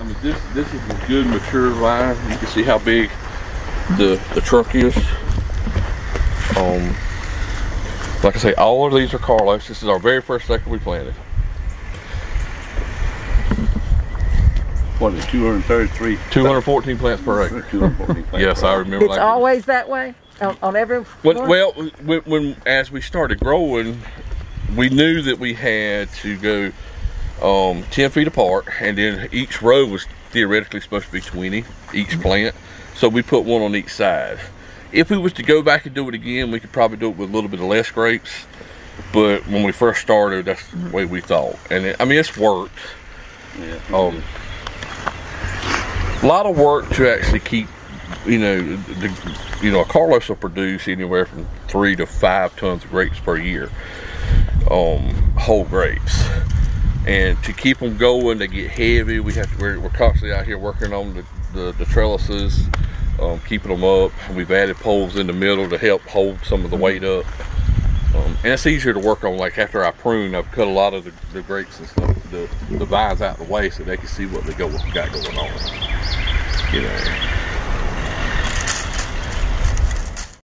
I mean, this this is a good mature vine. You can see how big the the trunk is. Um, like I say, all of these are Carlos. This is our very first second we planted. What is it, 233? 214 plants per acre. 240 plants Yes, per I remember. It's like always that way on, on every. When, well, when, when as we started growing, we knew that we had to go um, 10 feet apart, and then each row was theoretically supposed to be 20 each plant. So we put one on each side. If we was to go back and do it again, we could probably do it with a little bit of less grapes. But when we first started, that's the way we thought. And it, I mean, it's worked. Yeah. Um, a lot of work to actually keep, you know, the, you know, a Carlos will produce anywhere from three to five tons of grapes per year, um, whole grapes. And to keep them going, they get heavy. We have to. We're, we're constantly out here working on the, the, the trellises, um, keeping them up. We've added poles in the middle to help hold some of the weight up. Um, and it's easier to work on. Like after I prune, I've cut a lot of the, the grapes and stuff, the, the vines out of the way, so they can see what they go got going on. You know.